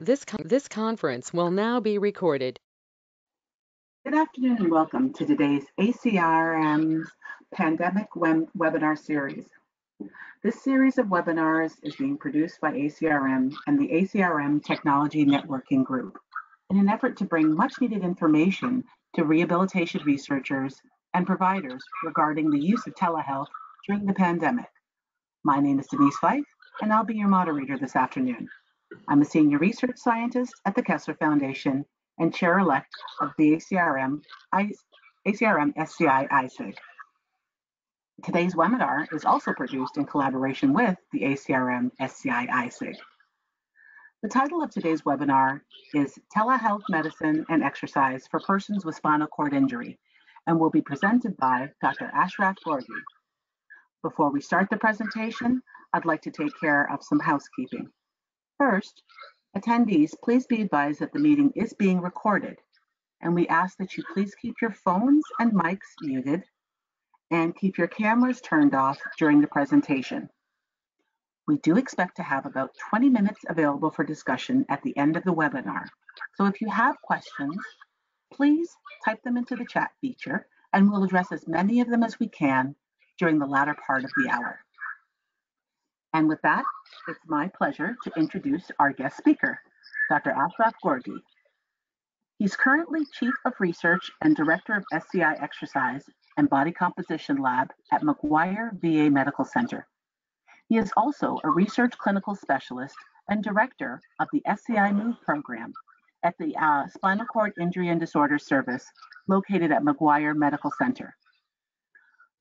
This, con- this conference will now be recorded. Good afternoon and welcome to today's ACRM's Pandemic Web Webinar Series. This series of webinars is being produced by ACRM and the ACRM Technology Networking Group in an effort to bring much needed information to rehabilitation researchers and providers regarding the use of telehealth during the pandemic. My name is Denise Fyffe, and I'll be your moderator this afternoon. I'm a senior research scientist at the Kessler Foundation and chair-elect of the ACRM, I, ACRM SCI ISIG. Today's webinar is also produced in collaboration with the ACRM SCI ISIG. The title of today's webinar is Telehealth Medicine and Exercise for Persons with Spinal Cord Injury and will be presented by Dr. Ashraf Gorgey. Before we start the presentation, I'd like to take care of some housekeeping. First, attendees, please be advised that the meeting is being recorded, and we ask that you please keep your phones and mics muted and keep your cameras turned off during the presentation. We do expect to have about 20 minutes available for discussion at the end of the webinar. So if you have questions, please type them into the chat feature and we'll address as many of them as we can during the latter part of the hour. And with that, it's my pleasure to introduce our guest speaker, Dr. Ashraf Gorgey. He's currently Chief of Research and Director of SCI Exercise and Body Composition Lab at McGuire VA Medical Center. He is also a research clinical specialist and director of the SCI Move program at the uh, Spinal Cord Injury and Disorder Service located at McGuire Medical Center.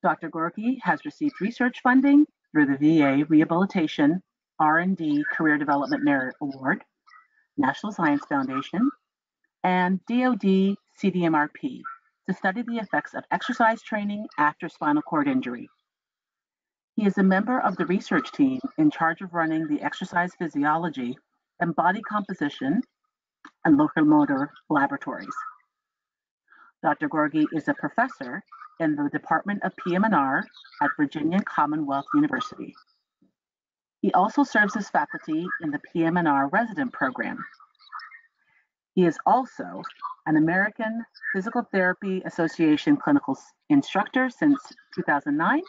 Dr. Gorgey has received research funding through the VA Rehabilitation R&D Career Development Merit Award, National Science Foundation, and DoD CDMRP to study the effects of exercise training after spinal cord injury. He is a member of the research team in charge of running the exercise physiology and body composition and locomotor laboratories. Dr. Gorgey is a professor in the Department of PM&R at Virginia Commonwealth University. He also serves as faculty in the PM&R resident program. He is also an American Physical Therapy Association clinical instructor since 2009,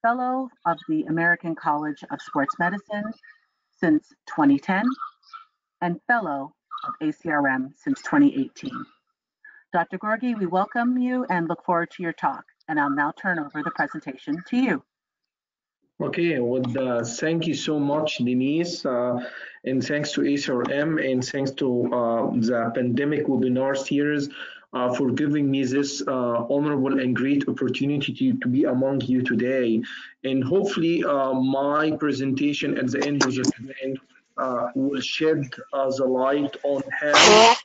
fellow of the American College of Sports Medicine since 2010, and fellow of ACRM since 2018. Dr. Gorgey, we welcome you and look forward to your talk. And I'll now turn over the presentation to you. Okay, well, uh, thank you so much, Denise, uh, and thanks to ACRM and thanks to uh, the pandemic webinar series uh, for giving me this uh, honorable and great opportunity to, to, be among you today. And hopefully uh, my presentation at the end of the event will shed the light on how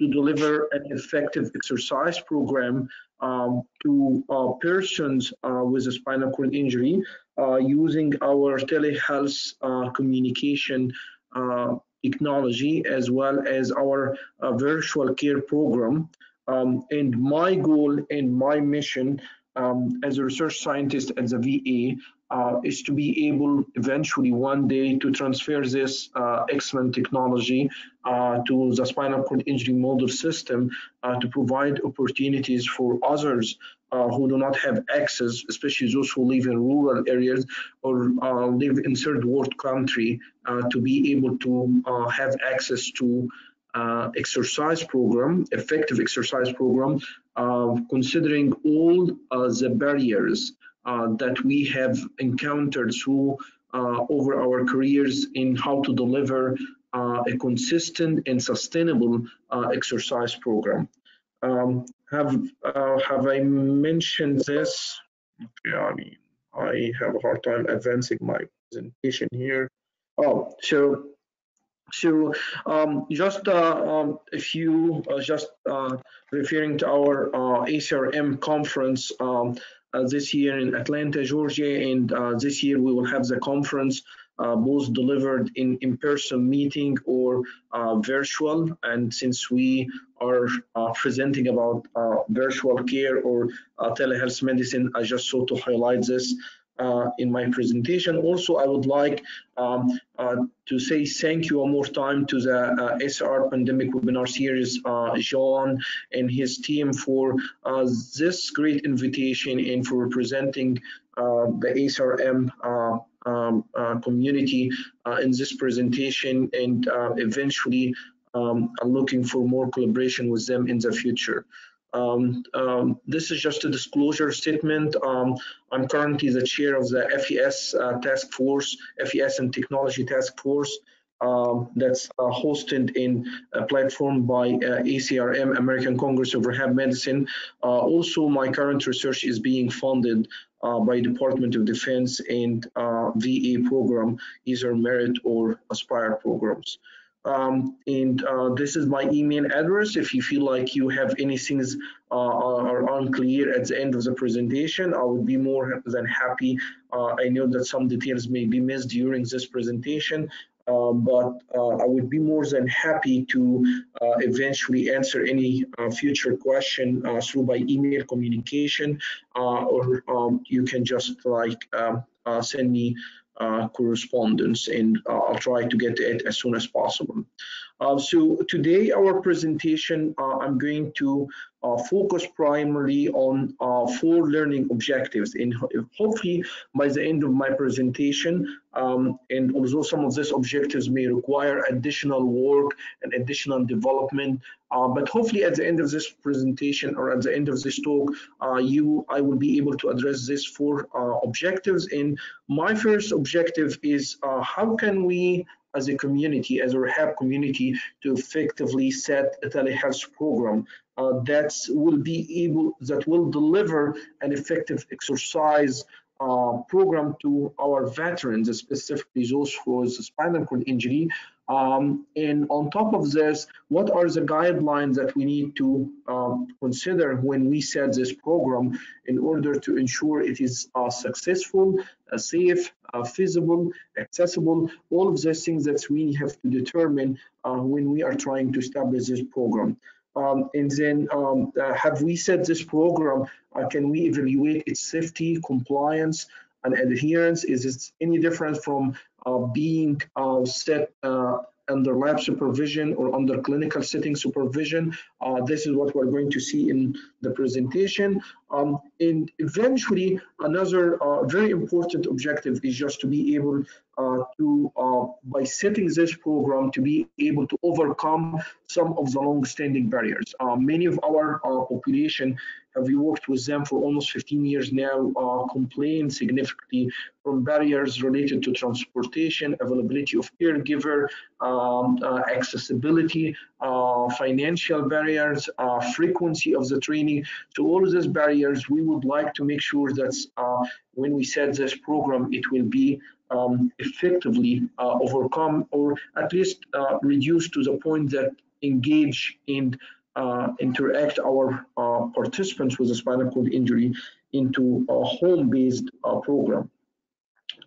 to deliver an effective exercise program um, to uh, persons uh, with a spinal cord injury uh, using our telehealth uh, communication uh, technology as well as our uh, virtual care program. Um, and my goal and my mission um, as a research scientist at the VA uh, is to be able eventually one day to transfer this uh, excellent technology uh, to the spinal cord injury model system uh, to provide opportunities for others uh, who do not have access, especially those who live in rural areas or uh, live in third world country, to be able to have access to exercise program, effective exercise program, considering all the barriers uh, that we have encountered through uh, over our careers in how to deliver uh, a consistent and sustainable exercise program. Um, have have I mentioned this? Okay, I mean, I have a hard time advancing my presentation here. Oh, so so um, just uh, um, a few, uh, just uh, referring to our ACRM conference um, uh, Uh, this year in Atlanta, Georgia, and uh, this year we will have the conference uh, both delivered in in-person meeting or uh, virtual. And since we are uh, presenting about virtual care or telehealth medicine, I just sought to highlight this uh, in my presentation. Also, I would like um, uh, to say thank you one more time to the uh, ACR Pandemic Webinar Series, uh, John and his team for uh, this great invitation and for representing uh, the ACRM um, community in this presentation and eventually um, I'm looking for more collaboration with them in the future. Um, um, this is just a disclosure statement. Um, I'm currently the chair of the FES uh, task force, FES and technology task force. Um, that's uh, hosted in a platform by uh, ACRM, American Congress of Rehab Medicine. Uh, also, my current research is being funded uh, by Department of Defense and uh, VA program, either merit or aspire programs. Um, and uh, this is my email address. If you feel like you have any things uh, are unclear at the end of the presentation, I would be more than happy. Uh, I know that some details may be missed during this presentation, uh, but uh, I would be more than happy to uh, eventually answer any future question through by email communication, or um, you can just like um, send me uh, correspondence and uh, I'll try to get it as soon as possible. Uh, so today our presentation, uh, I'm going to uh, focus primarily on uh, four learning objectives and hopefully by the end of my presentation, um, and although some of these objectives may require additional work and additional development, uh, but hopefully at the end of this presentation or at the end of this talk, you, I will be able to address these four objectives. And my first objective is how can we as a community, as a rehab community, to effectively set a telehealth program uh, that will be able, that will deliver an effective exercise uh, program to our veterans, specifically those who has spinal cord injury, um, and on top of this, what are the guidelines that we need to um, consider when we set this program in order to ensure it is uh, successful, uh, safe, uh, feasible, accessible, all of those things that we have to determine uh, when we are trying to establish this program. Um, and then um, uh, have we set this program, uh, can we evaluate its safety, compliance, and adherence? Is it any different from uh, being uh, set uh, under lab supervision or under clinical setting supervision. Uh, this is what we're going to see in the presentation. Um, and eventually, another uh, very important objective is just to be able to, uh, by setting this program, to be able to overcome some of the long-standing barriers. Uh, many of our uh, population have we worked with them for almost 15 years now, uh, complain significantly from barriers related to transportation, availability of caregiver, um, uh, accessibility, uh, financial barriers, uh, frequency of the training. So all of these barriers, we would like to make sure that uh, when we set this program, it will be um, effectively uh, overcome or at least uh, reduced to the point that engage and uh, interact our uh, participants with a spinal cord injury into a home-based uh, program.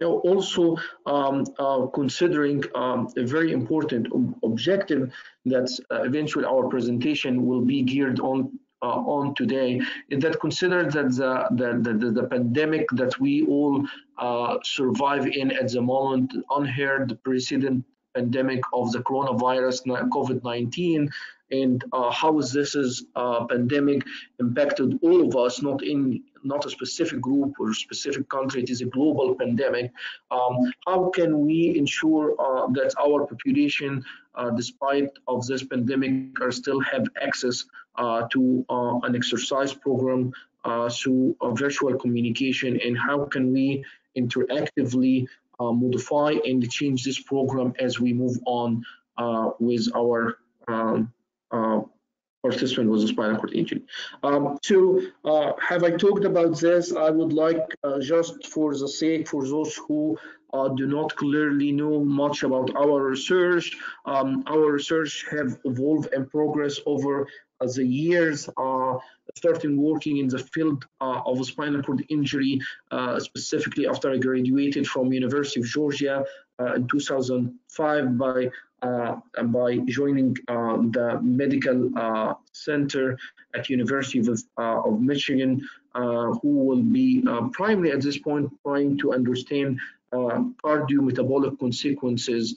Now, also um, uh, considering um, a very important objective that eventually our presentation will be geared on uh, on today is that consider that the, the, the, the pandemic that we all survive in at the moment, unheard the precedent pandemic of the coronavirus COVID-19 and uh, how this is uh, pandemic impacted all of us, not in not a specific group or specific country. It is a global pandemic. Um, how can we ensure uh, that our population, uh, despite of this pandemic, are still have access uh, to uh, an exercise program through virtual communication, and how can we interactively modify and change this program as we move on with our um, uh, participant with a spinal cord injury. Um, so uh, have I talked about this? I would like uh, just for the sake for those who uh, do not clearly know much about our research. Um, our research have evolved and progressed over uh, the years, uh, starting working in the field of spinal cord injury, specifically after I graduated from University of Georgia in 2005 by uh, by joining uh, the medical uh, center at University of, of Michigan, who will be primarily at this point trying to understand cardiometabolic consequences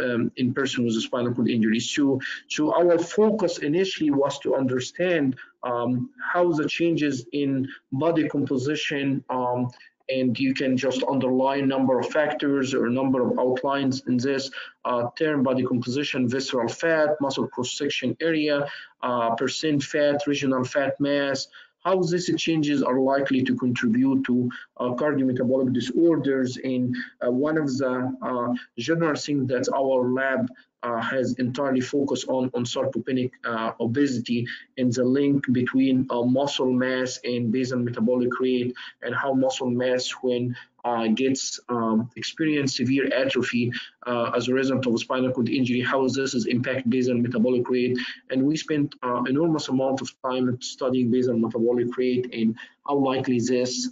um, in person with a spinal cord injury. So, so our focus initially was to understand um, how the changes in body composition um, and you can just underline number of factors or number of outlines in this uh, term body composition, visceral fat, muscle cross-section area, uh, percent fat, regional fat mass, how these changes are likely to contribute to uh, cardiometabolic disorders. And uh, one of the uh, general things that our lab has entirely focused on, on sarcopenic uh, obesity and the link between uh, muscle mass and basal metabolic rate and how muscle mass when uh, gets um, experience severe atrophy uh, as a result of spinal cord injury, how this is impact basal metabolic rate. And we spent uh, enormous amount of time studying basal metabolic rate and how likely this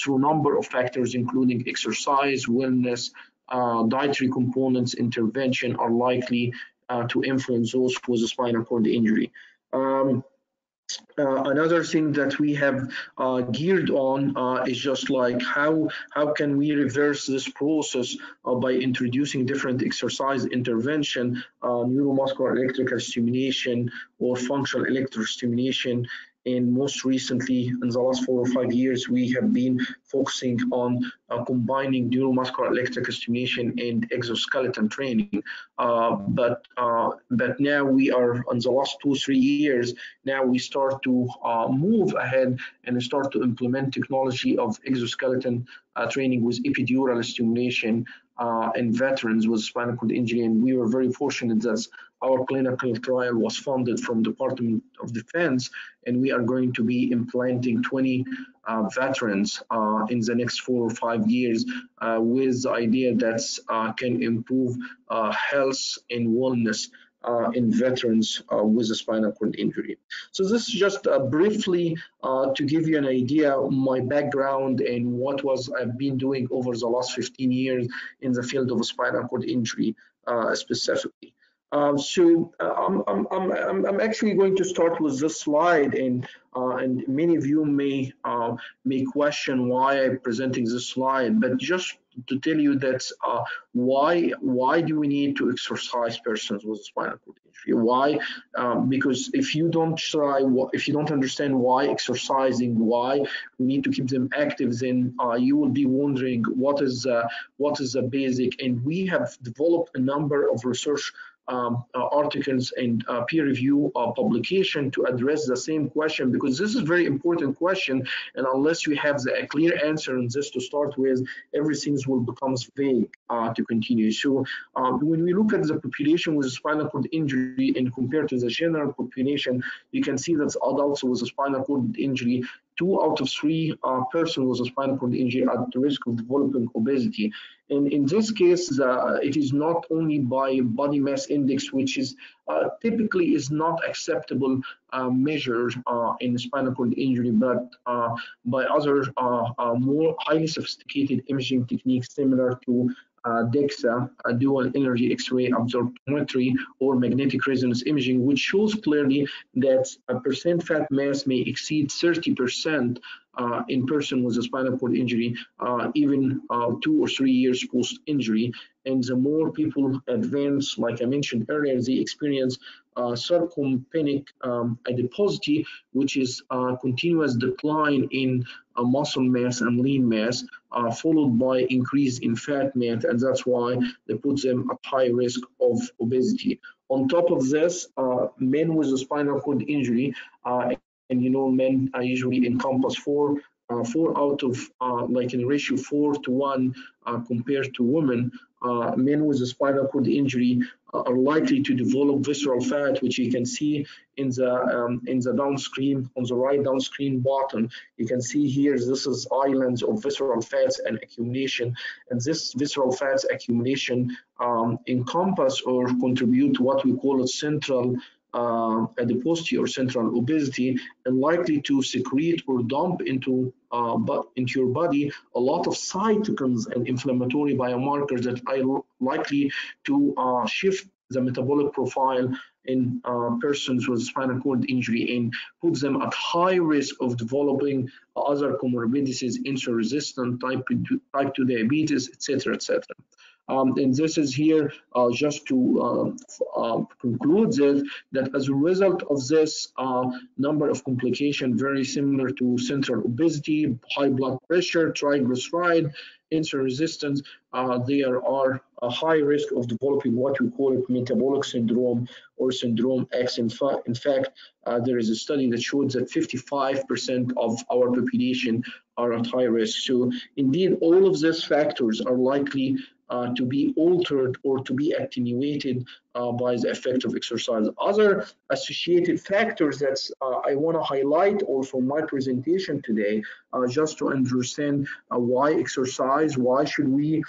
through number of factors, including exercise, wellness, uh, dietary components intervention are likely uh, to influence those with a spinal cord injury. Um, uh, another thing that we have uh, geared on uh, is just like how how can we reverse this process uh, by introducing different exercise intervention, neuromuscular electrical stimulation or functional electrostimulation and most recently in the last four or five years we have been focusing on uh, combining neuromuscular electrical stimulation and exoskeleton training. Uh, but uh, but now we are in the last two three years now we start to uh, move ahead and start to implement technology of exoskeleton uh, training with epidural stimulation uh, in veterans with spinal cord injury and we were very fortunate that our clinical trial was funded from Department of Defense, and we are going to be implanting 20 uh, veterans uh, in the next four or five years uh, with the idea that uh, can improve uh, health and wellness uh, in veterans uh, with a spinal cord injury. So this is just uh, briefly to give you an idea my background and what was I've been doing over the last 15 years in the field of spinal cord injury specifically. Um, so uh, I'm, I'm, I'm, I'm, actually going to start with this slide and uh, and many of you may uh, may question why I'm presenting this slide, but just to tell you that uh, why why do we need to exercise persons with spinal cord injury? Why? Um, because if you don't try, if you don't understand why exercising, why we need to keep them active, then uh, you will be wondering what is uh, what is the basic. And we have developed a number of research um, uh, articles and uh, peer review uh, publication to address the same question because this is very important question and unless you have the, a clear answer on this to start with everything will become vague uh, to continue. So um, when we look at the population with spinal cord injury and compared to the general population you can see that adults with a spinal cord injury two out of three uh, persons with a spinal cord injury are at risk of developing obesity. And in this case, uh, it is not only by body mass index, which is uh, typically is not acceptable uh, measure uh, in spinal cord injury, but uh, by other more highly sophisticated imaging techniques similar to uh, DEXA, a dual energy X-ray absorptometry, or magnetic resonance imaging, which shows clearly that a percent fat mass may exceed 30% uh, in person with a spinal cord injury, uh, even uh, two or three years post-injury. And the more people advance, like I mentioned earlier, they experience uh, sarcopenic um, adiposity, which is a continuous decline in uh, muscle mass and lean mass, uh, followed by increase in fat mass, and that's why they put them at high risk of obesity. On top of this, uh, men with a spinal cord injury uh, and you know men are usually encompass four uh, four out of uh, like in ratio four to one uh, compared to women men with a spinal cord injury are likely to develop visceral fat which you can see in the um, in the down screen on the right down screen bottom. You can see here this is islands of visceral fats and accumulation. And this visceral fats accumulation um, encompass or contribute to what we call a central uh, adiposity or central obesity and likely to secrete or dump into uh, but into your body a lot of cytokines and inflammatory biomarkers that are likely to uh, shift the metabolic profile in uh, persons with spinal cord injury and puts them at high risk of developing other comorbidities, insulin resistant, type, type 2 diabetes, etc., etc. Um, and this is here uh, just to uh, conclude this, that as a result of this uh, number of complications very similar to central obesity, high blood pressure, triglyceride, insulin resistance, uh, there are a high risk of developing what we call it metabolic syndrome or syndrome X. In, fa in fact, uh, there is a study that showed that 55% of our population are at high risk. So indeed, all of these factors are likely uh, to be altered or to be attenuated uh, by the effect of exercise. Other associated factors that uh, I want to highlight also my presentation today, uh, just to understand uh, why exercise, why should we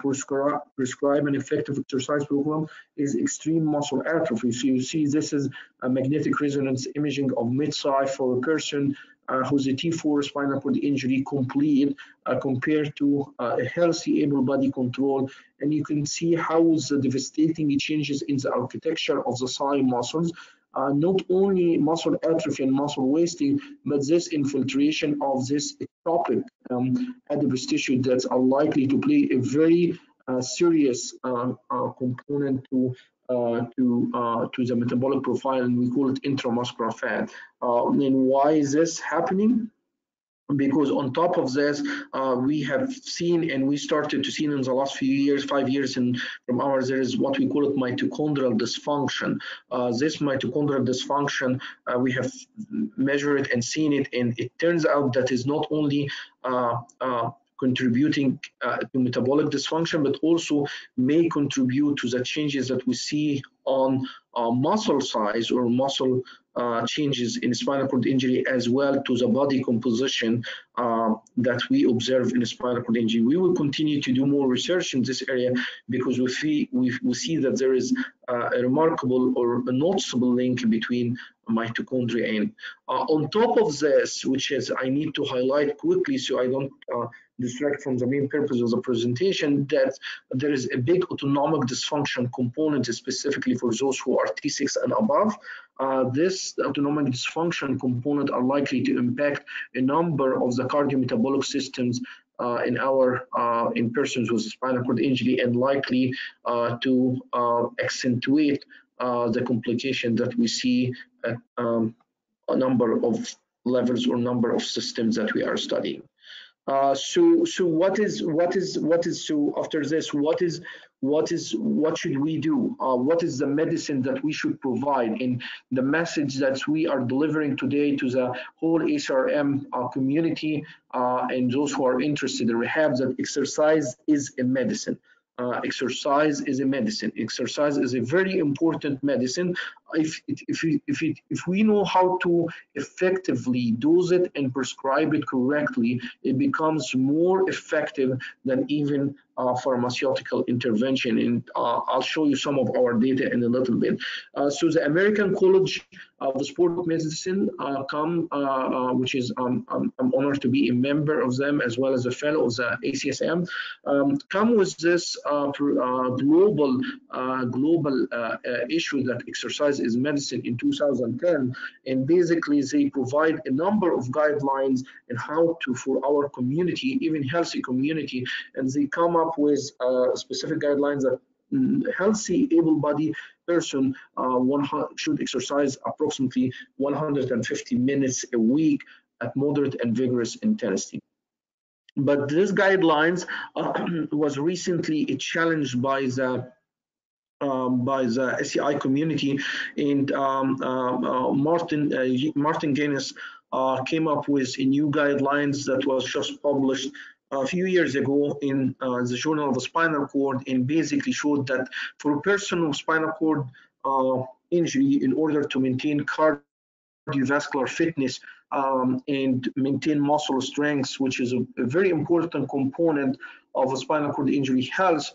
prescribe, prescribe an effective exercise program is extreme muscle atrophy. So you see this is a magnetic resonance imaging of mid-thigh for a person who's a T4 spinal cord injury complete uh, compared to uh, a healthy able body control. And you can see how the devastating changes in the architecture of the thigh muscles. Uh, not only muscle atrophy and muscle wasting, but this infiltration of this ectopic um, adipose tissue that's are likely to play a very uh, serious uh, component to uh, to uh, to the metabolic profile, and we call it intramuscular fat. Uh, and why is this happening? because on top of this uh, we have seen and we started to see in the last few years five years and from ours there is what we call it mitochondrial dysfunction uh, this mitochondrial dysfunction uh, we have measured and seen it and it turns out that is not only contributing uh, to metabolic dysfunction, but also may contribute to the changes that we see on uh, muscle size or muscle uh, changes in spinal cord injury as well to the body composition uh, that we observe in spinal cord injury. We will continue to do more research in this area because we see, we, we see that there is uh, a remarkable or a noticeable link between mitochondria and uh, on top of this, which is I need to highlight quickly so I don't distract from the main purpose of the presentation, that there is a big autonomic dysfunction component specifically for those who are T6 and above. Uh, this autonomic dysfunction component are likely to impact a number of the cardiometabolic systems uh, in our uh, in persons with spinal cord injury and likely uh, to uh, accentuate uh, the complication that we see at um, a number of levels or number of systems that we are studying. Uh, so so what is what is what is so after this what is what is what should we do uh, what is the medicine that we should provide in the message that we are delivering today to the whole ACRM uh, community uh, and those who are interested in rehab that exercise is a medicine uh, exercise is a medicine. Exercise is a very important medicine. If if if it, if we know how to effectively dose it and prescribe it correctly, it becomes more effective than even uh, pharmaceutical intervention. And uh, I'll show you some of our data in a little bit. Uh, so the American College of Sport Medicine uh, come, uh, uh, which is um, I'm, I'm, honored to be a member of them as well as a fellow of the ACSM, um, come with this global global issue that exercise is medicine in 2010, and basically they provide a number of guidelines and how to for our community, even healthy community, and they come up with specific guidelines that mm, healthy able-bodied person uh, one should exercise approximately 150 minutes a week at moderate and vigorous intensity. But these guidelines uh, was recently challenged by the um, by the SCI community, and um, uh, uh, Martin uh, Martin Ginis uh, came up with a new guidelines that was just published a few years ago in uh, the Journal of the Spinal Cord and basically showed that for a person with spinal cord uh, injury, in order to maintain cardiovascular fitness um, and maintain muscle strength, which is a, a, very important component of a spinal cord injury health,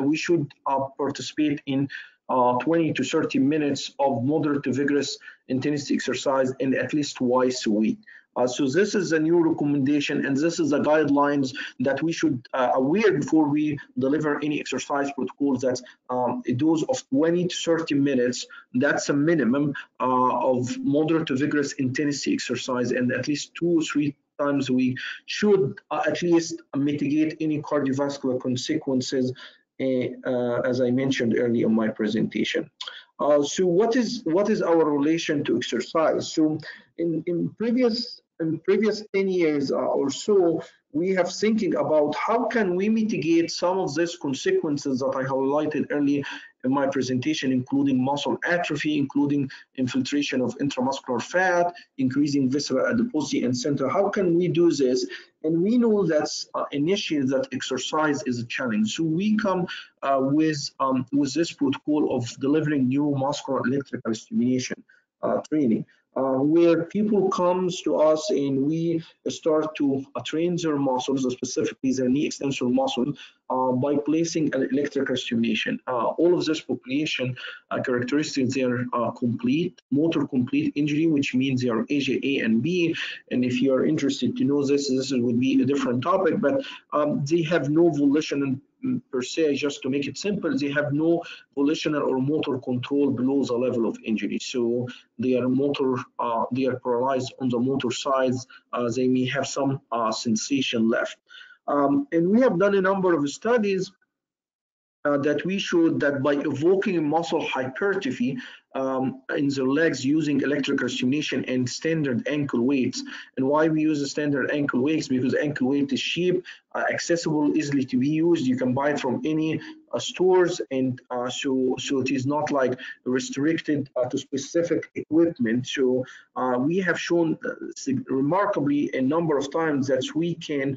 we should uh, participate in uh, 20 to 30 minutes of moderate to vigorous intensity exercise and at least twice a week. Uh, so this is a new recommendation and this is the guidelines that we should uh, aware before we deliver any exercise protocols that um, a dose of 20 to 30 minutes, that's a minimum uh, of moderate to vigorous intensity exercise and at least two or three times a week should uh, at least mitigate any cardiovascular consequences as I mentioned earlier in my presentation. Uh, so what is what is our relation to exercise? So in, in previous in previous 10 years uh, or so, we have thinking about how can we mitigate some of these consequences that I highlighted earlier in my presentation, including muscle atrophy, including infiltration of intramuscular fat, increasing visceral adiposity, and center. How can we do this? And we know that uh, initially that exercise is a challenge. So we come uh, with, um, with this protocol of delivering neuromuscular electrical stimulation uh, training uh, where people comes to us and we start to uh, train their muscles, specifically their knee extensor muscle, uh, by placing an electrical stimulation. Uh, all of this population uh, characteristics, they are complete, motor complete injury, which means they are AGA A and B. And if you are interested to know this, this would be a different topic, but um, they have no volition per se, just to make it simple, they have no volitional or motor control below the level of injury. So they are motor, uh, they are paralyzed on the motor sides. Uh, they may have some uh, sensation left. Um, and we have done a number of studies uh, that we showed that by evoking muscle hypertrophy, um, in the legs using electrical stimulation and standard ankle weights. And why we use the standard ankle weights? Because ankle weight is cheap, uh, accessible, easily to be used. You can buy it from any uh, stores, and uh, so so it is not like restricted uh, to specific equipment. So uh, we have shown uh, remarkably a number of times that we can,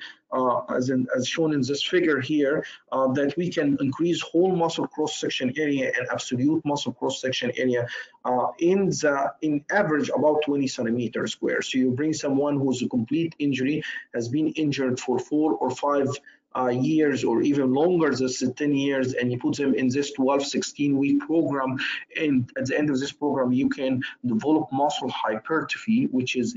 as in, as shown in this figure here, that we can increase whole muscle cross section area and absolute muscle cross section area uh, in the in average about 20 centimeters square. So you bring someone who's a complete injury, has been injured for four or five uh, years or even longer than 10 years and you put them in this 12 16 week program and at the end of this program you can develop muscle hypertrophy which is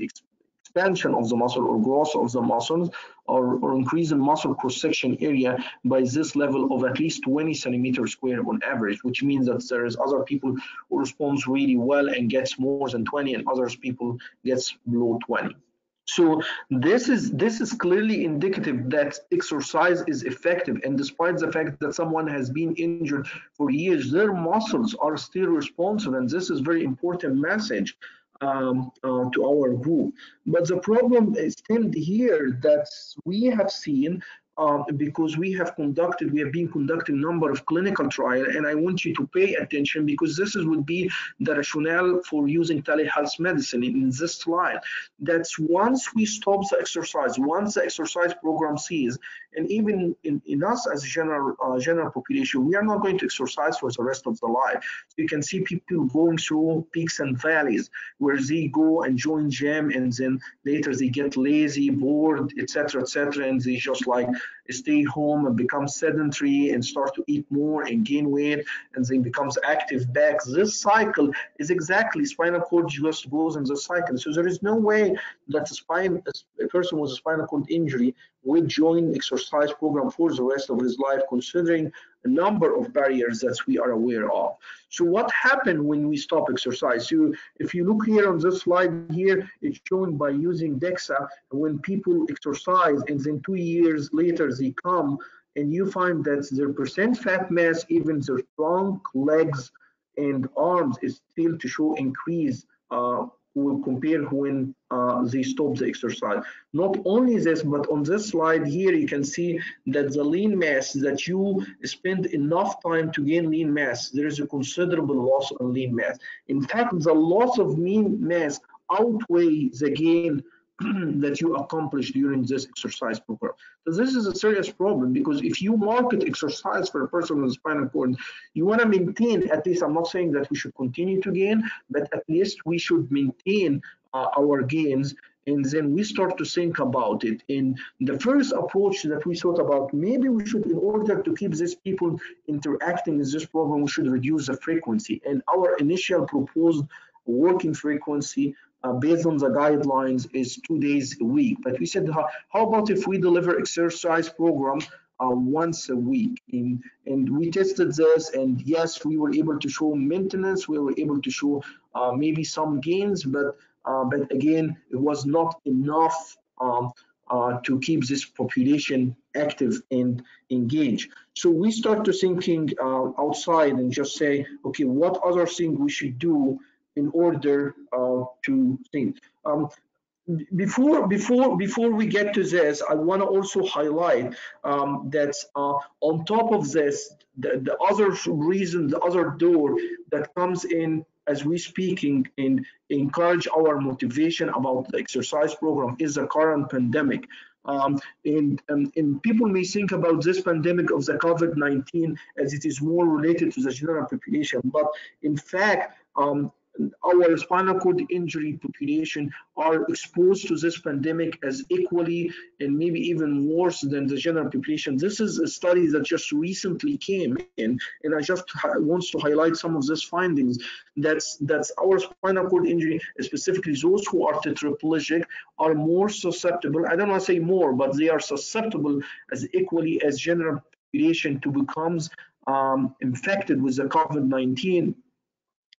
expansion of the muscle or growth of the muscles or, or increase in muscle cross-section area by this level of at least 20 centimeters square on average, which means that there's other people who responds really well and gets more than 20 and others people gets below 20. So this is this is clearly indicative that exercise is effective, and despite the fact that someone has been injured for years, their muscles are still responsive, and this is very important message um, uh, to our group. But the problem is still here that we have seen um, because we have conducted, we have been conducting a number of clinical trials, and I want you to pay attention because this is, would be the rationale for using telehealth medicine in, this slide. That's once we stop the exercise, once the exercise program ceases, and even in, in us as a general uh, general population, we are not going to exercise for the rest of the life. So you can see people going through peaks and valleys where they go and join gym, and then later they get lazy, bored, etc., etc., and they just like stay home and become sedentary and start to eat more and gain weight and then becomes active back. This cycle is exactly spinal cord just goes in the cycle. So there is no way that a, spine, a person with a spinal cord injury will join exercise program for the rest of his life, considering a number of barriers that we are aware of. So what happened when we stop exercise? So if you look here on this slide here, it's shown by using DEXA, when people exercise and then two years later they come and you find that their percent fat mass, even their trunk, legs, and arms is still to show increase uh, will compare when uh, they stop the exercise. Not only this, but on this slide here, you can see that the lean mass that you spend enough time to gain lean mass, there is a considerable loss of lean mass. In fact, the loss of lean mass outweighs the gain that you accomplish during this exercise program. So this is a serious problem because if you market exercise for a person with spinal cord, you want to maintain, at least I'm not saying that we should continue to gain, but at least we should maintain uh, our gains and then we start to think about it. In the first approach that we thought about, maybe we should, in order to keep these people interacting in this program, we should reduce the frequency. And our initial proposed working frequency uh, based on the guidelines is two days a week. But we said, how, how about if we deliver exercise program uh, once a week? And, and we tested this, and yes, we were able to show maintenance. We were able to show uh, maybe some gains, but uh, but again, it was not enough um, uh, to keep this population active and engaged. So we start to thinking uh, outside and just say, okay, what other thing we should do in order uh, to think. Um, before before before we get to this i want to also highlight um, that uh, on top of this the, the other reason the other door that comes in as we speaking and encourage our motivation about the exercise program is the current pandemic um, and, and, and, people may think about this pandemic of the COVID-19 as it is more related to the general population, but in fact, um, our spinal cord injury population are exposed to this pandemic as equally and maybe even worse than the general population. This is a study that just recently came in, and I just wants to highlight some of these findings. That's that's our spinal cord injury, specifically those who are tetraplegic, are more susceptible. I don't want to say more, but they are susceptible as equally as general population to becomes um, infected with the COVID-19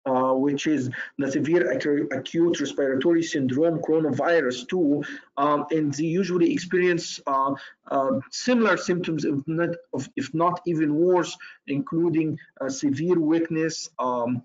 uh, which is the severe acute respiratory syndrome, coronavirus 2, um, and they usually experience uh, uh, similar symptoms, if not, if not even worse, including severe weakness, um,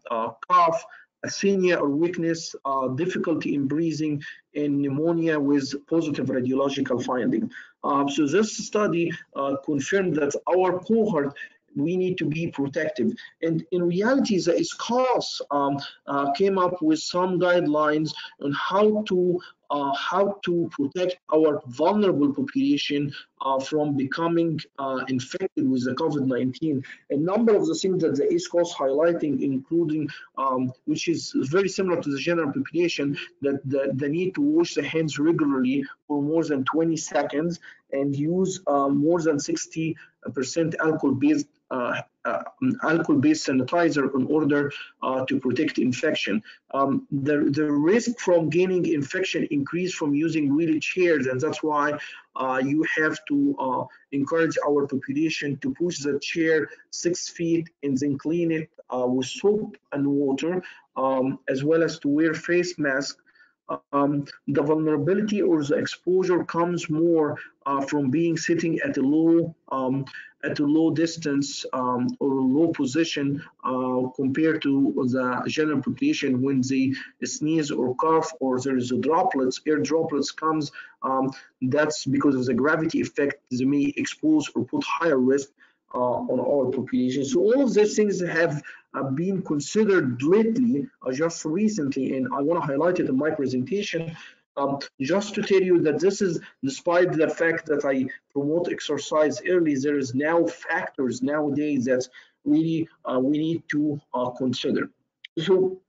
cough, asthenia or weakness, uh, difficulty in breathing, and pneumonia with positive radiological finding. Um, so this study uh, confirmed that our cohort we need to be protective. And in reality, the ISCOS um, uh, came up with some guidelines on how to uh, how to protect our vulnerable population uh, from becoming uh, infected with the COVID-19. A number of the things that the ISCOS highlighting, including, um, which is very similar to the general population, that the, the need to wash the hands regularly for more than 20 seconds and use uh, more than 60% alcohol-based alcohol-based sanitizer in order uh, to protect infection. Um, the, the risk from gaining infection increase from using wheelchairs, and that's why uh, you have to uh, encourage our population to push the chair six feet and then clean it uh, with soap and water, um, as well as to wear face mask um, the vulnerability or the exposure comes more uh, from being sitting at a low um, at a low distance um, or low position uh, compared to the general population when they sneeze or cough or there is a droplets air droplets comes um, that's because of the gravity effect they may expose or put higher risk on our population. So all of these things have uh, been considered lately, uh, just recently, and I want to highlight it in my presentation. Um, just to tell you that this is despite the fact that I promote exercise early, there is now factors nowadays that really uh, we need to uh, consider. So,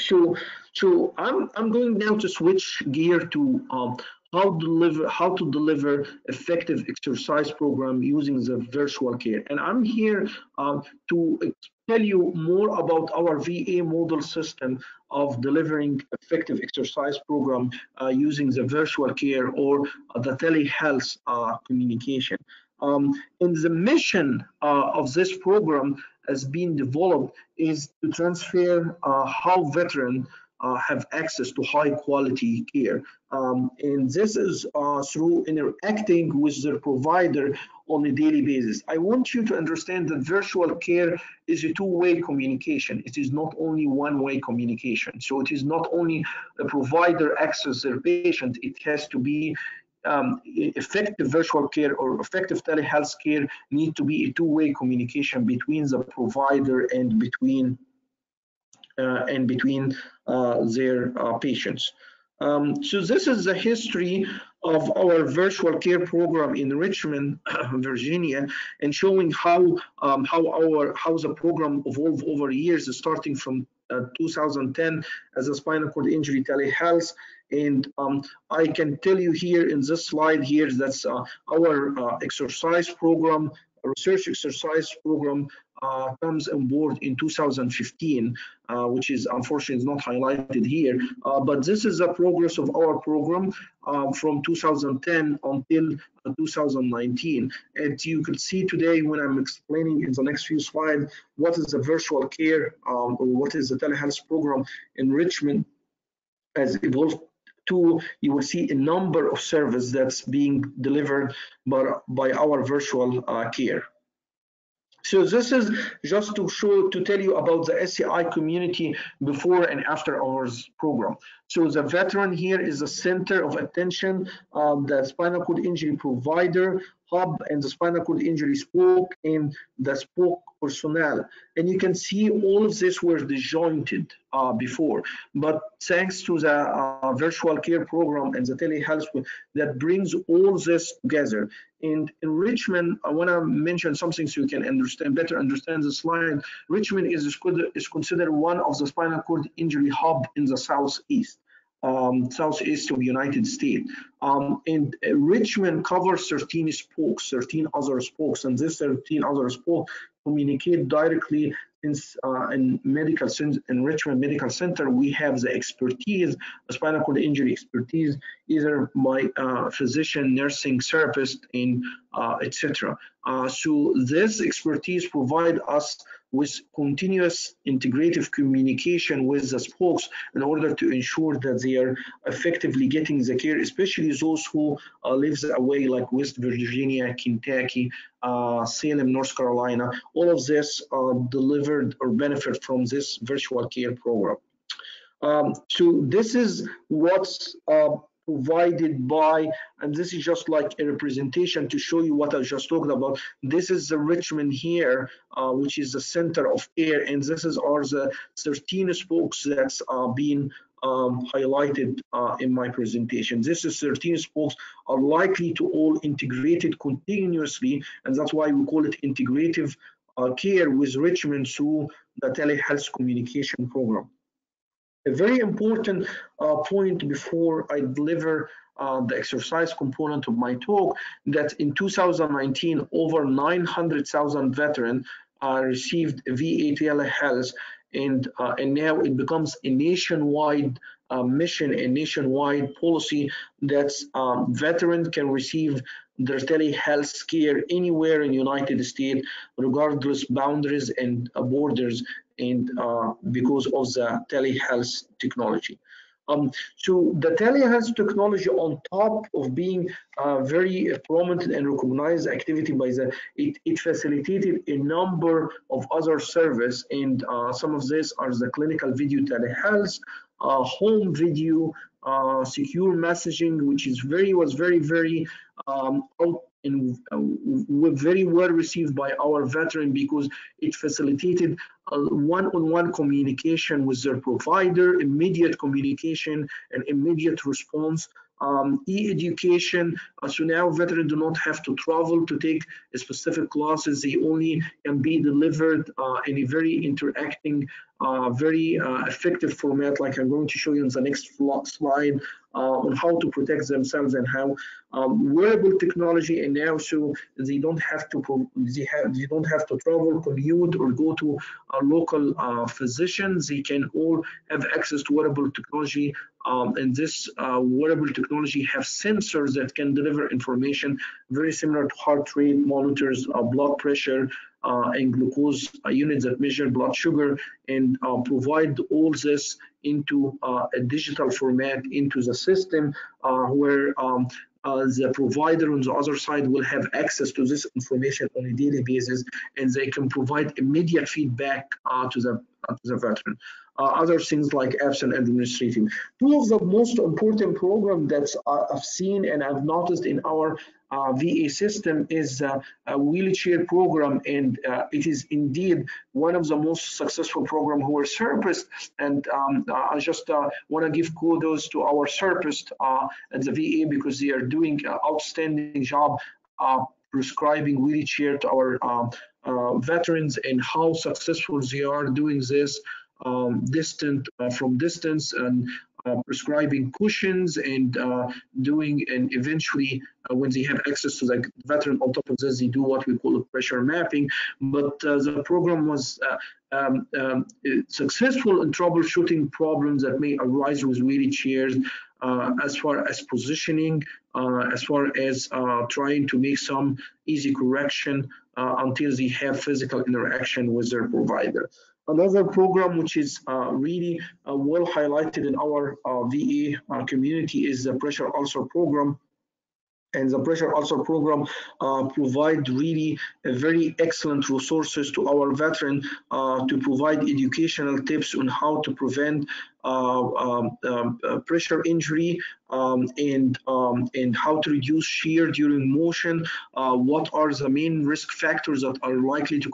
so, so I'm I'm going now to switch gear to um, how deliver how to deliver effective exercise program using the virtual care. And i'm here um, to tell you more about our va model system of delivering effective exercise program uh, using the virtual care or uh, the telehealth uh, communication. Um, and the mission uh, of this program has been developed is to transfer uh, how veteran uh, have access to high quality care. Um, and this is uh, through interacting with their provider on a daily basis. I want you to understand that virtual care is a two-way communication. It is not only one-way communication. So it is not only a provider access their patient, it has to be um, effective virtual care or effective telehealth care need to be a two-way communication between the provider and between and between uh, their uh, patients. Um, so this is the history of our virtual care program in Richmond, Virginia, and showing how um, how our how the program evolved over years, starting from uh, 2010 as a spinal cord injury telehealth. And um, I can tell you here in this slide here that's uh, our uh, exercise program, research exercise program uh, comes on board in 2015, uh, which is unfortunately not highlighted here. Uh, but this is the progress of our program uh, from 2010 until uh, 2019. And you can see today when I'm explaining in the next few slides what is the virtual care um, or what is the telehealth program in Richmond has evolved to you will see a number of services that's being delivered by, by our virtual uh, care. So this is just to show, to tell you about the SCI community before and after our program. So the veteran here is the center of attention, um, the spinal cord injury provider, hub and the spinal cord injury spoke and the spoke personnel. And you can see all of this was disjointed uh, before, but thanks to the uh, virtual care program and the telehealth that brings all this together. And in Richmond, I want to mention something so you can understand better understand the slide. Richmond is, is considered one of the spinal cord injury hub in the southeast um, southeast of the United States. Um, and uh, Richmond covers 13 spokes, 13 other spokes, and this 13 other spokes communicate directly since uh, in medical in Richmond Medical Center we have the expertise, spinal cord injury expertise, either by uh, physician, nursing, therapist, and uh, etc. Uh, so this expertise provide us with continuous integrative communication with the spokes in order to ensure that they are effectively getting the care, especially those who uh, lives away like West Virginia, Kentucky, uh, Salem, North Carolina. All of this are delivered or benefit from this virtual care program. Um, so this is what's uh, provided by, and this is just like a representation to show you what I just talked about. This is the Richmond here, uh, which is the center of care, and this is are the 13 spokes that's uh, being um, highlighted uh, in my presentation. This is 13 spokes are likely to all integrated continuously, and that's why we call it integrative uh, care with Richmond through the telehealth communication program. A very important uh, point before I deliver uh, the exercise component of my talk that in 2019 over 900,000 veterans uh, received VA telehealth and uh, and now it becomes a nationwide uh, mission a nationwide policy that um, veterans can receive their telehealth care anywhere in the United States regardless boundaries and uh, borders and uh, because of the telehealth technology. Um, so the telehealth technology on top of being uh, very prominent and recognized activity by the, it, it facilitated a number of other service and uh, some of these are the clinical video telehealth, uh, home video, uh, secure messaging, which is very, was very, very um, out and uh, were very well received by our veteran because it facilitated one-on-one -on -one communication with their provider, immediate communication and immediate response um, e-education. Uh, so now veterans do not have to travel to take specific classes. They only can be delivered uh, in a very interacting, uh, very uh, effective format, like I'm going to show you in the next slide, on how to protect themselves and how um, wearable technology and now so they don't have to they have they don't have to travel commute or go to a local uh, physicians they can all have access to wearable technology um, and this uh, wearable technology have sensors that can deliver information very similar to heart rate monitors uh, blood pressure uh, and glucose uh, units that measure blood sugar and uh, provide all this into uh, a digital format into the system where um, uh, the provider on the other side will have access to this information on a daily basis and they can provide immediate feedback uh, to the to the veteran. Uh, other things like absent administrative. Two of the most important programs that uh, I've seen and I've noticed in our uh, VA system is uh, a wheelchair program, and uh, it is indeed one of the most successful programs who are surfaced. And um, I just uh, want to give kudos to our therapists at the VA because they are doing an outstanding job prescribing wheelchair to our um, veterans and how successful they are doing this um, distant uh, from distance and uh, prescribing cushions and uh, doing and eventually uh, when they have access to the veteran on top of this they do what we call a pressure mapping. But uh, the program was uh, um, um, successful in troubleshooting problems that may arise with wheelchairs as far as positioning as far as trying to make some easy correction until they have physical interaction with their provider Another program which is uh, really uh, well highlighted in our uh, VA uh, community is the pressure ulcer program. And the pressure ulcer program uh, provide really very excellent resources to our veteran uh, to provide educational tips on how to prevent um, um, pressure injury um, and um, and how to reduce shear during motion. what are the main risk factors that are likely to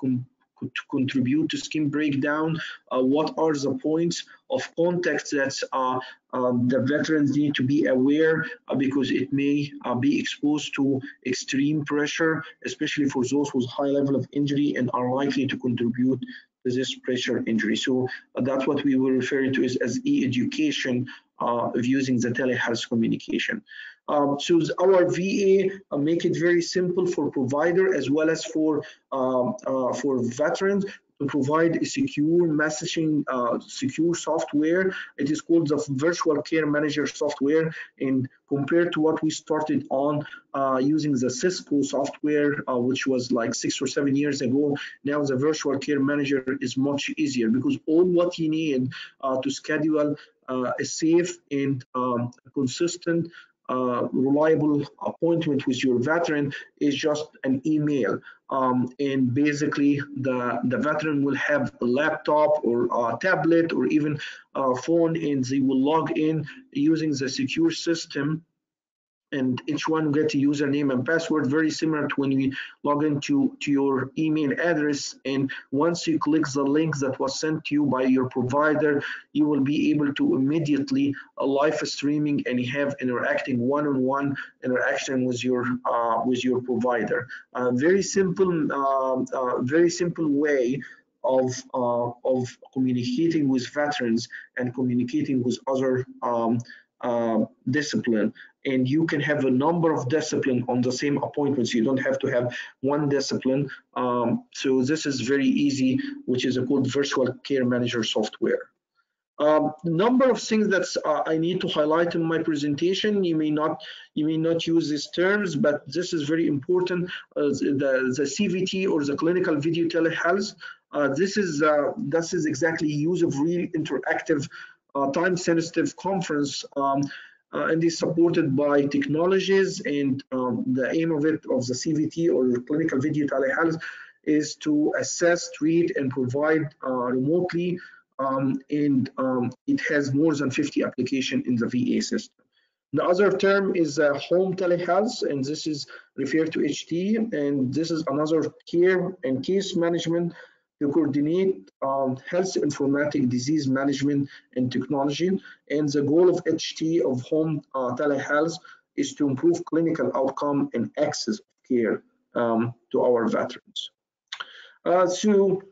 to contribute to skin breakdown? Uh, what are the points of contact that uh, um, the veterans need to be aware uh, because it may uh, be exposed to extreme pressure, especially for those with high level of injury and are likely to contribute to this pressure injury. So uh, that's what we will refer to as, as e-education using the telehealth communication. Um, so our VA uh, make it very simple for provider as well as for um, uh, for veterans to provide a secure messaging, uh, secure software. It is called the Virtual Care Manager software. And compared to what we started on uh, using the Cisco software, uh, which was like six or seven years ago, now the Virtual Care Manager is much easier because all what you need uh, to schedule uh, a safe and um, consistent reliable appointment with your veteran is just an email. Um, and basically, the, the veteran will have a laptop or a tablet or even a phone, and they will log in using the secure system and each one get a username and password very similar to when you log into to your email address. And once you click the link that was sent to you by your provider you will be able to immediately uh, live streaming and have interacting one-on-one -on -one interaction with your uh, with your provider. Uh, very simple uh, uh, very simple way of of communicating with veterans and communicating with other um, uh, discipline and you can have a number of discipline on the same appointments you don't have to have one discipline um, so this is very easy which is a good virtual care manager software um, number of things that uh, I need to highlight in my presentation. You may not you may not use these terms, but this is very important. Uh, the the CVT or the clinical video telehealth. Uh, this is uh, this is exactly use of real interactive uh, time-sensitive conference um, uh, and is supported by technologies and um, the aim of it of the CVT or clinical video telehealth is to assess, treat and provide uh, remotely um, and um, it has more than 50 applications in the VA system. The other term is uh, home telehealth, and this is referred to HT, and this is another care and case management to coordinate um, health informatic disease management and technology. And the goal of HT of home uh, telehealth is to improve clinical outcome and access of care um, to our veterans. Uh, so,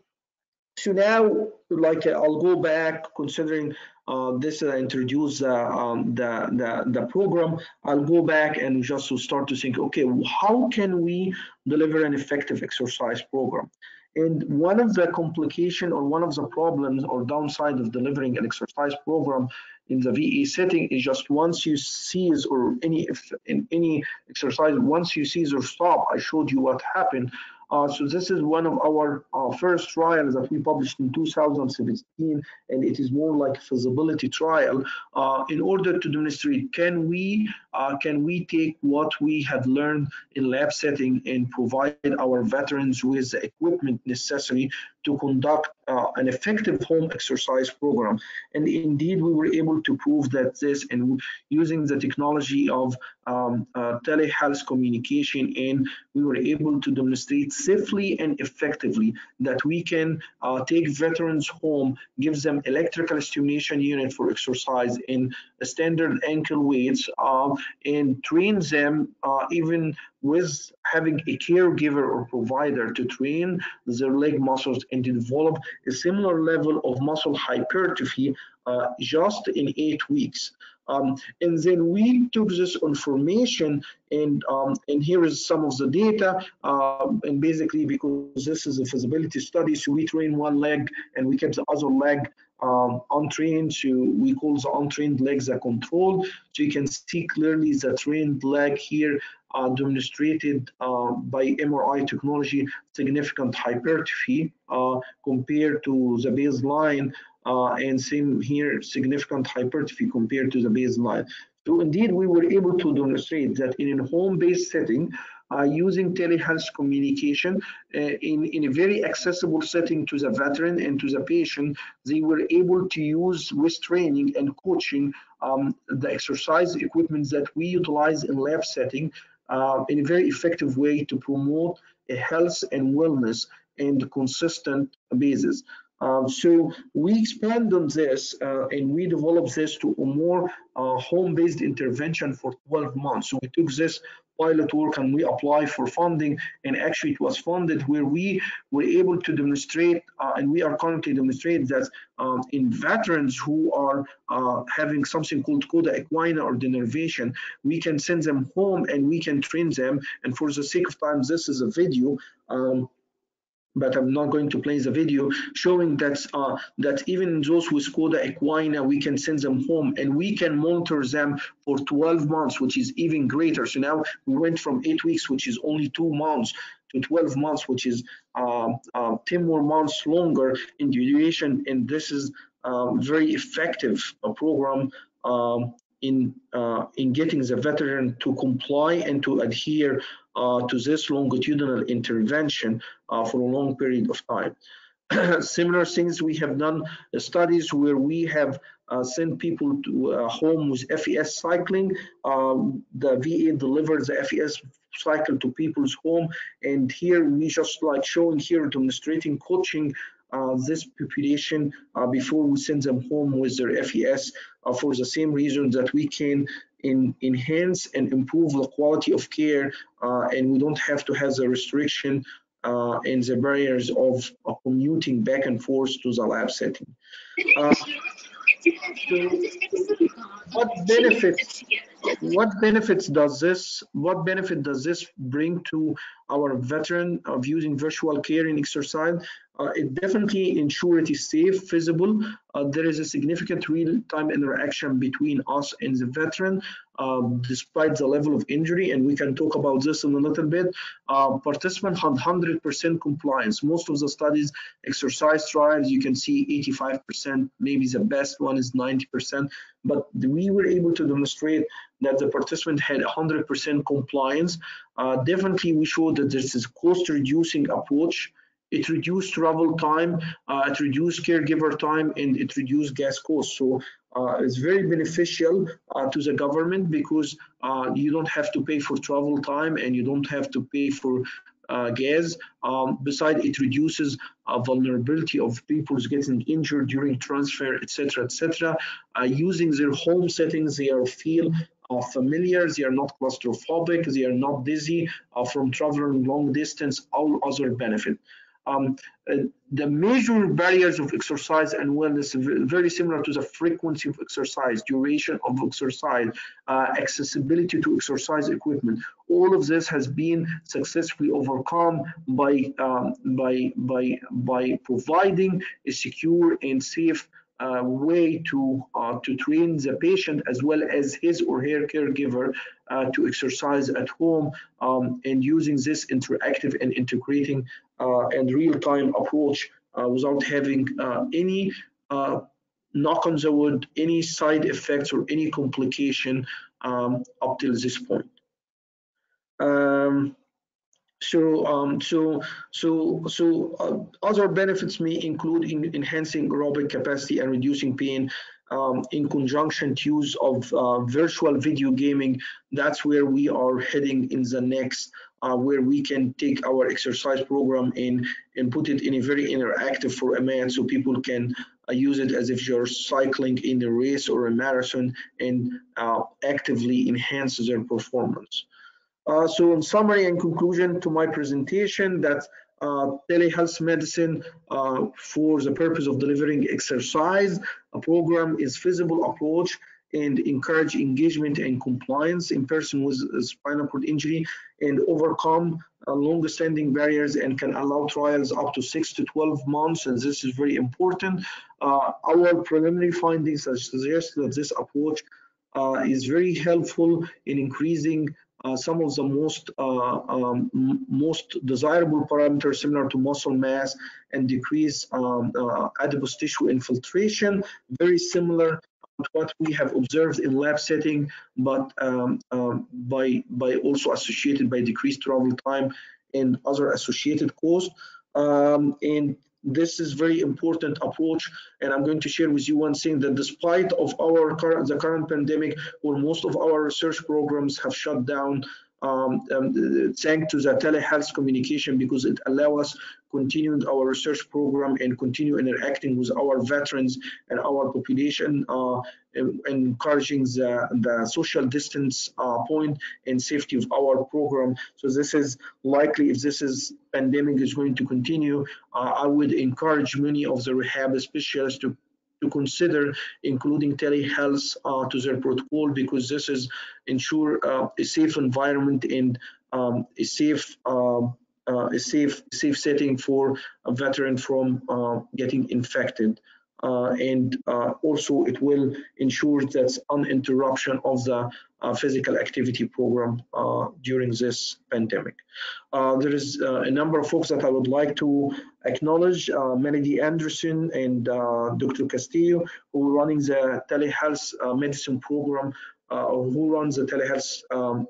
so now, like I'll go back considering uh, this uh, introduce uh, um, the, the, the program, I'll go back and just to start to think, okay, how can we deliver an effective exercise program? And one of the complication or one of the problems or downside of delivering an exercise program in the VA setting is just once you seize or any in any exercise, once you seize or stop, I showed you what happened. Uh, so this is one of our uh, first trials that we published in 2017, and it is more like a feasibility trial uh, in order to demonstrate can we uh, can we take what we have learned in lab setting and provide our veterans with the equipment necessary to conduct uh, an effective home exercise program. And indeed, we were able to prove that this and using the technology of um, uh, telehealth communication and we were able to demonstrate safely and effectively that we can uh, take veterans home, give them electrical stimulation unit for exercise in a standard ankle weights uh, and train them uh, even with having a caregiver or provider to train their leg muscles and develop a similar level of muscle hypertrophy uh, just in eight weeks. Um, and then we took this information and um, and here is some of the data. Um, and basically because this is a feasibility study so we train one leg and we kept the other leg um, untrained. So we call the untrained legs the control so you can see clearly the trained leg here uh, demonstrated uh, by MRI technology significant hypertrophy uh, compared to the baseline uh, and same here significant hypertrophy compared to the baseline. So indeed we were able to demonstrate that in a home-based setting uh, using telehealth communication uh, in, in a very accessible setting to the veteran and to the patient, they were able to use with training and coaching um, the exercise equipment that we utilize in lab setting uh, in a very effective way to promote a health and wellness and consistent basis. Um, so we expand on this uh, and we developed this to a more uh, home-based intervention for 12 months. So we took this pilot work and we apply for funding and actually it was funded where we were able to demonstrate uh, and we are currently demonstrating that um, in veterans who are uh, having something called cauda equina or denervation we can send them home and we can train them and for the sake of time this is a video um, but I'm not going to play the video showing that uh, that even those with Cauda equina, we can send them home and we can monitor them for 12 months, which is even greater. So now we went from eight weeks, which is only two months, to 12 months, which is uh, uh, 10 more months longer in duration. And this is a very effective program um, in uh, in getting the veteran to comply and to adhere uh, to this longitudinal intervention uh, for a long period of time. Similar things we have done uh, studies where we have uh, sent people to uh, home with FES cycling. Um, the VA delivers the FES cycle to people's home, and here we just like showing here demonstrating coaching uh, this population uh, before we send them home with their FES uh, for the same reason that we can in, enhance and improve the quality of care and we don't have to have the restriction uh, and the barriers of, of, commuting back and forth to the lab setting. Uh, what benefits what benefits does this what benefit does this bring to our veteran of using virtual care in exercise uh, it definitely ensures it is safe feasible uh, there is a significant real-time interaction between us and the veteran um, despite the level of injury and we can talk about this in a little bit uh, participant had 100% compliance most of the studies exercise trials you can see 85% maybe the best one is 90% but we were able to demonstrate that the participant had 100% compliance. Uh, definitely, we showed that this is cost reducing approach. It reduced travel time, uh, it reduced caregiver time, and it reduced gas costs. So uh, it's very beneficial uh, to the government because uh, you don't have to pay for travel time and you don't have to pay for uh, gas. Um, besides, it reduces uh, vulnerability of people getting injured during transfer, etc., etc. Using their home settings, they are feel uh, familiar, they are not claustrophobic, they are not dizzy uh, from traveling long distance, all other benefit. Um, uh, the major barriers of exercise and wellness very similar to the frequency of exercise, duration of exercise, uh, accessibility to exercise equipment. All of this has been successfully overcome by um, by by by providing a secure and safe uh, way to uh, to train the patient as well as his or her caregiver uh, to exercise at home um, and using this interactive and integrating uh, and real-time approach uh, without having uh, any knock on the wood, any side effects or any complication um, up till this point. Um, So, um, so, so, so uh, other benefits may include in enhancing aerobic capacity and reducing pain um, in conjunction to use of uh, virtual video gaming. That's where we are heading in the next, uh, where we can take our exercise program and and put it in a very interactive format, for a man so people can uh, use it as if you're cycling in a race or a marathon and uh, actively enhance their performance. Uh, so in summary and conclusion to my presentation that uh, telehealth medicine uh, for the purpose of delivering exercise a program is feasible approach and encourage engagement and compliance in person with spinal cord injury and overcome uh, long-standing barriers and can allow trials up to 6 to 12 months and this is very important. Uh, our preliminary findings suggest that this approach uh, is very helpful in increasing some of the most uh, um, most desirable parameters similar to muscle mass and decrease um, uh, adipose tissue infiltration, very similar to what we have observed in lab setting, but um, um by by also associated by decreased travel time and other associated costs. Um, and this is very important approach and i'm going to share with you one thing that despite of our current the current pandemic where most of our research programs have shut down um, um, thanks to the telehealth communication because it allows us continuing our research program and continue interacting with our veterans and our population, uh, encouraging the, the social distance uh, point and safety of our program. So this is likely if this is pandemic is going to continue, uh, I would encourage many of the rehab specialists to to consider including telehealth uh, to their protocol because this is ensure uh, a safe environment and um, a safe um, uh, a safe safe setting for a veteran from uh, getting infected. Uh, and uh, also it will ensure that uninterruption of the uh, physical activity program during this pandemic. There is a number of folks that I would like to acknowledge, Melody Anderson and Dr. Castillo, who are running the telehealth medicine program, who runs the telehealth um,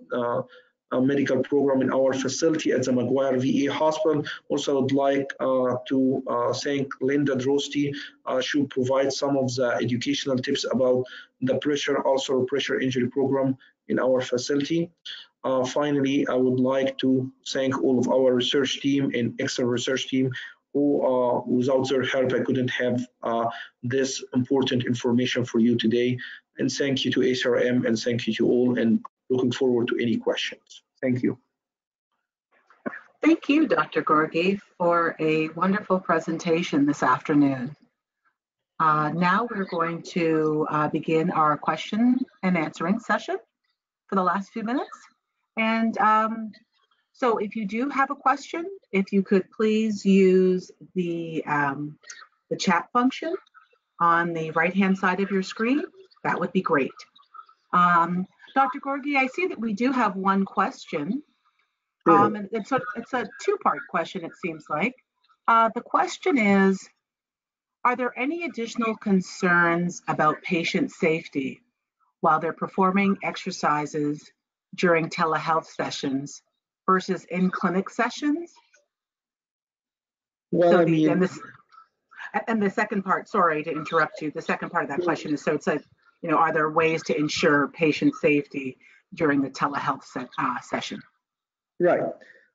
medical program in our facility at the McGuire VA Hospital. Also, I would like uh, to uh, thank Linda Drosty. Uh, she will provide some of the educational tips about the pressure, also pressure injury program in our facility. Uh, finally, I would like to thank all of our research team and external research team who, uh, without their help, I couldn't have uh, this important information for you today. And thank you to ACRM and thank you to all. And looking forward to any questions. Thank you. Thank you, Dr. Gorgey, for a wonderful presentation this afternoon. Uh, now we're going to uh, begin our question and answering session for the last few minutes. And um, so if you do have a question, if you could please use the, um, the chat function on the right-hand side of your screen, that would be great. Um, Dr. Gorgey, I see that we do have one question. Sure. Um, and it's a, it's a two-part question, it seems like. Uh, the question is, are there any additional concerns about patient safety while they're performing exercises during telehealth sessions versus in-clinic sessions? Well, so I mean, and, this, and the second part, sorry to interrupt you, the second part of that question is, so it's a you know, are there ways to ensure patient safety during the telehealth set, uh, session? Right.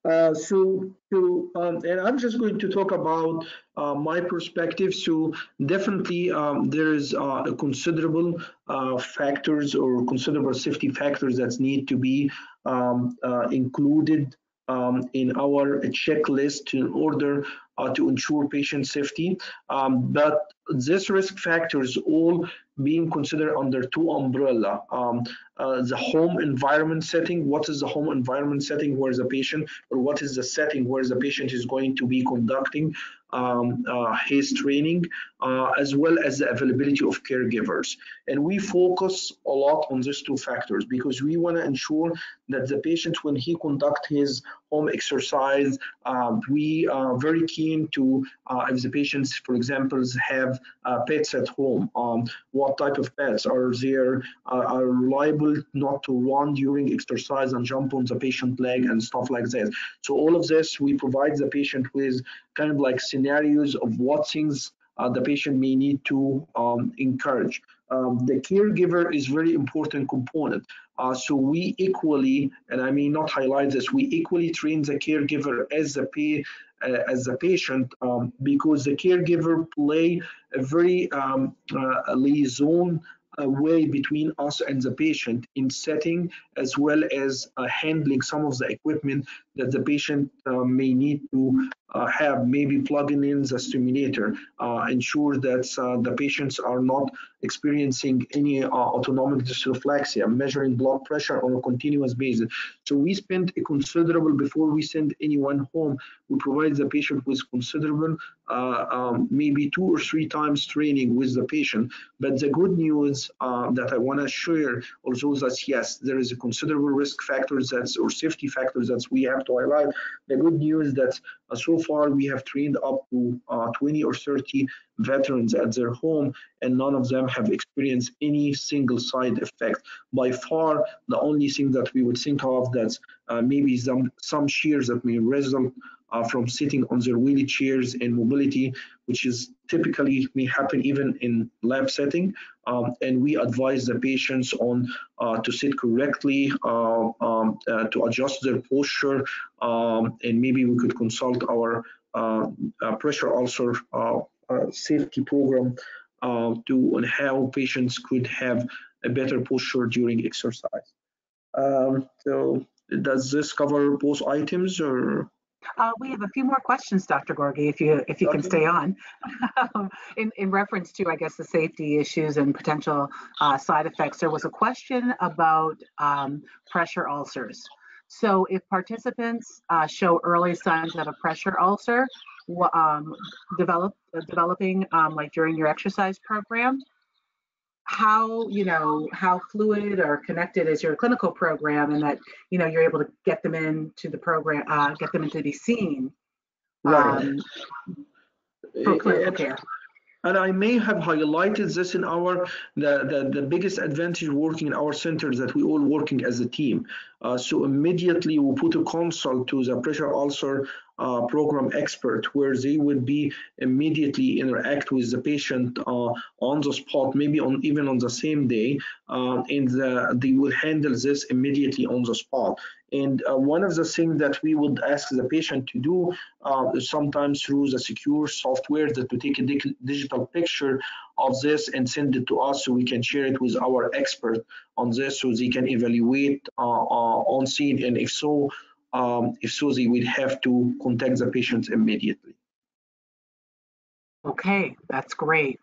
Uh, so, so um, and I'm just going to talk about uh, my perspective. So, definitely, um, there is uh, a considerable uh, factors or considerable safety factors that need to be um, uh, included um, in our checklist in order uh, to ensure patient safety. Um, but these risk factors all being considered under two umbrella. Um, uh, the home environment setting, what is the home environment setting where the patient, or what is the setting where the patient is going to be conducting um, uh, his training, uh, as well as the availability of caregivers. And we focus a lot on these two factors because we want to ensure that the patient, when he conduct his home exercise. Uh, we are very keen to, uh, if the patients, for example, have uh, pets at home, um, what type of pets are there, are liable not to run during exercise and jump on the patient leg and stuff like that. So all of this, we provide the patient with kind of like scenarios of what things uh, the patient may need to um, encourage. Um, the caregiver is very important component. Uh, so we equally, and I may not highlight this, we equally train the caregiver as the pay, uh, as the patient um, because the caregiver play a very um, uh, liaison uh, way between us and the patient in setting as well as uh, handling some of the equipment that the patient uh, may need to uh, have, maybe plugging in the stimulator, uh, ensure that uh, the patients are not experiencing any autonomic dysreflexia, measuring blood pressure on a continuous basis. So we spend a considerable, before we send anyone home, we provide the patient with considerable, um, maybe two or three times training with the patient. But the good news that I want to share also that yes, there is a considerable risk factors that's or safety factors that we have to highlight. The good news that uh, so far we have trained up to uh, 20 or 30 veterans at their home and none of them have experienced any single side effect. By far, the only thing that we would think of that uh, maybe some, some shears that may result uh, from sitting on their wheelchairs and mobility, which is typically may happen even in lab setting. Um, and we advise the patients on uh, to sit correctly, uh, um, uh, to adjust their posture, um, and maybe we could consult our uh, uh, pressure ulcer safety program to on how patients could have a better posture during exercise. Um, so does this cover both items or? Uh, we have a few more questions, Dr. Gorgey, if you if you can stay on. in, in reference to, I guess, the safety issues and potential uh, side effects, there was a question about um, pressure ulcers. So if participants uh, show early signs of a pressure ulcer, um, develop, developing um, like during your exercise program, how you know how fluid or connected is your clinical program and that you know you're able to get them into the program uh, get them into be seen right. um, for clinical care and I may have highlighted this in our the, the, the biggest advantage working in our center is that we all working as a team. Uh, so immediately we put a consult to the pressure ulcer uh, program expert where they would be immediately interact with the patient uh, on the spot, maybe on even on the same day, uh, and the, they will handle this immediately on the spot. And uh, one of the things that we would ask the patient to do uh, sometimes through the secure software that to take a digital picture of this and send it to us so we can share it with our expert on this so they can evaluate uh, on scene and if so um, if they would have to contact the patients immediately. Okay, that's great.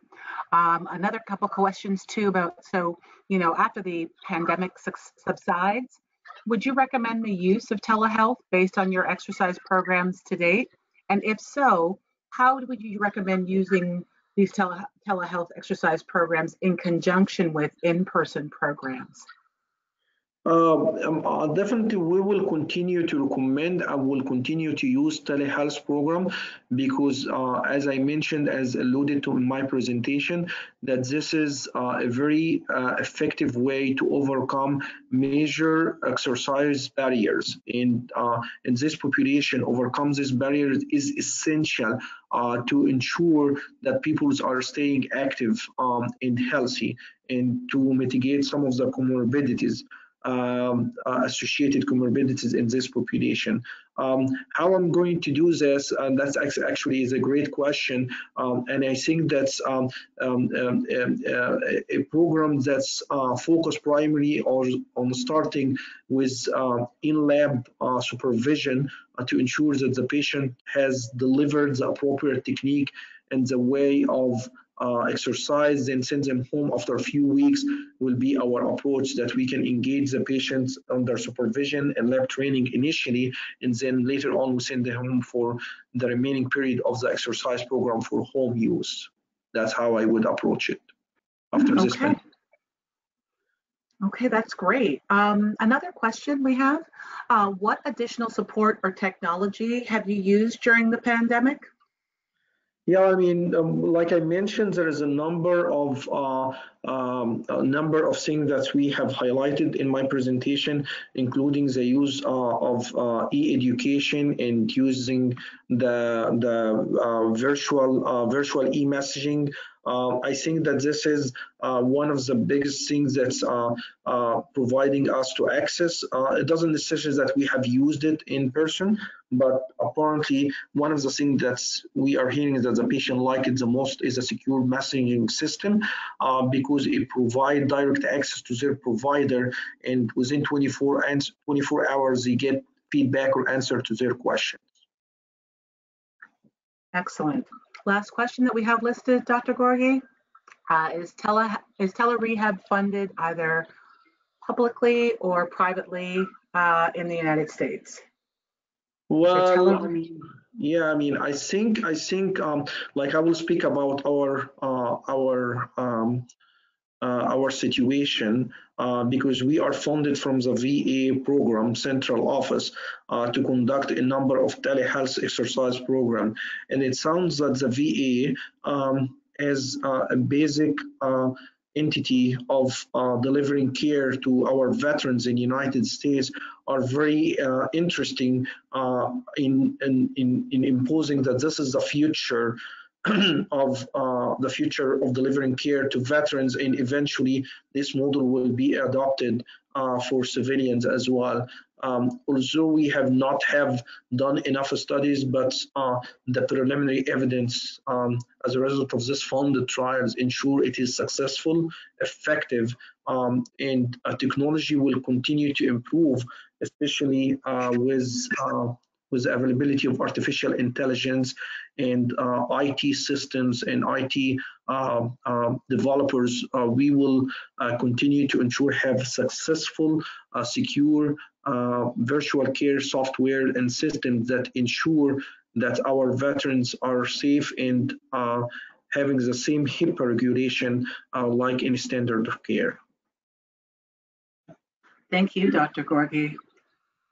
Um, another couple questions too about, so, you know, after the pandemic subsides, would you recommend the use of telehealth based on your exercise programs to date? And if so, how would you recommend using these tele telehealth exercise programs in conjunction with in-person programs? Um, um, uh, definitely, we will continue to recommend and will continue to use telehealth program because, uh, as I mentioned, as alluded to in my presentation, that this is uh, a very uh, effective way to overcome major exercise barriers. And uh, in this population, overcome these barriers is essential uh, to ensure that people are staying active um, and healthy and to mitigate some of the comorbidities um, uh, associated comorbidities in this population. Um, how I'm going to do this, and that's actually is a great question, um, and I think that's um, um, um, uh, a program that's uh, focused primarily on, on starting with in-lab uh, supervision uh, to ensure that the patient has delivered the appropriate technique and the way of uh, exercise, then send them home after a few weeks will be our approach that we can engage the patients under supervision and lab training initially, and then later on we send them home for the remaining period of the exercise program for home use. That's how I would approach it after okay. this. Okay, that's great. Um, another question we have, uh, what additional support or technology have you used during the pandemic? Yeah, I mean, um, like I mentioned, there is a number of uh, um, a number of things that we have highlighted in my presentation, including the use uh, of uh, e-education and using the the uh, virtual uh, virtual e-messaging uh, I think that this is uh, one of the biggest things that's uh, uh providing us to access. Uh, it doesn't necessarily that we have used it in person, but apparently one of the things that we are hearing that the patient like it the most is a secure messaging system uh, because it provides direct access to their provider and within 24 and 24 hours they get feedback or answer to their questions. Excellent. Last question that we have listed, Dr. Gorgey, uh, is tele is tele-rehab funded either publicly or privately uh, in the United States? Well, I mean, yeah, I mean, I think I think um, like I will speak about our uh, our um, our situation uh, because we are funded from the VA program central office uh, to conduct a number of telehealth exercise program. And it sounds that the VA um, as uh, a basic uh, entity of uh, delivering care to our veterans in United States are very interesting in, in, in, in imposing that this is the future of uh, the future of delivering care to veterans and eventually this model will be adopted uh, for civilians as well. Um, although we have not have done enough studies, but uh, the preliminary evidence um, as a result of this funded trials ensure it is successful, effective, um, and uh, technology will continue to improve, especially uh, with uh, with the availability of artificial intelligence and uh, IT systems and IT uh, uh, developers, uh, we will uh, continue to ensure have successful, uh, secure virtual care software and systems that ensure that our veterans are safe and having the same HIPAA regulation like in standard of care. Thank you, Dr. Gorgey.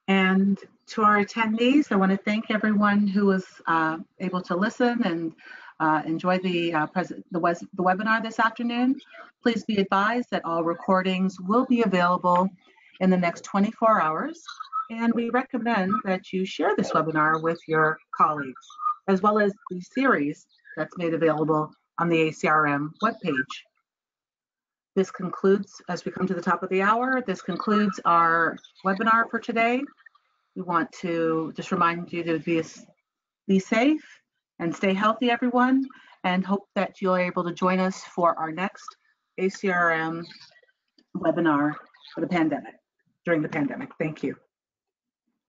And to our attendees, I want to thank everyone who was uh, able to listen and uh, enjoy the, uh, the, the webinar this afternoon. Please be advised that all recordings will be available in the next 24 hours. And we recommend that you share this webinar with your colleagues, as well as the series that's made available on the ACRM webpage. This concludes, as we come to the top of the hour, this concludes our webinar for today. We want to just remind you to be, be safe and stay healthy, everyone, and hope that you're able to join us for our next ACRM webinar for the pandemic, during the pandemic. Thank you.